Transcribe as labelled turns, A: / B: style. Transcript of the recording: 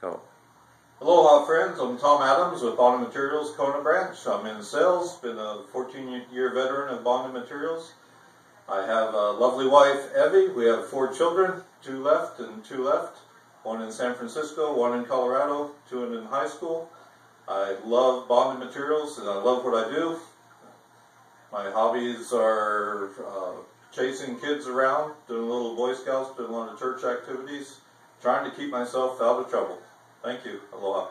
A: Go.
B: Aloha friends, I'm Tom Adams with Bonded Materials Kona Branch. I'm in sales, been a 14 year veteran of Bonded Materials. I have a lovely wife, Evie. We have four children, two left and two left. One in San Francisco, one in Colorado, two in high school. I love bonded materials and I love what I do. My hobbies are uh, chasing kids around, doing little Boy Scouts, doing a lot of church activities, trying to keep myself out of trouble. Thank you. Aloha.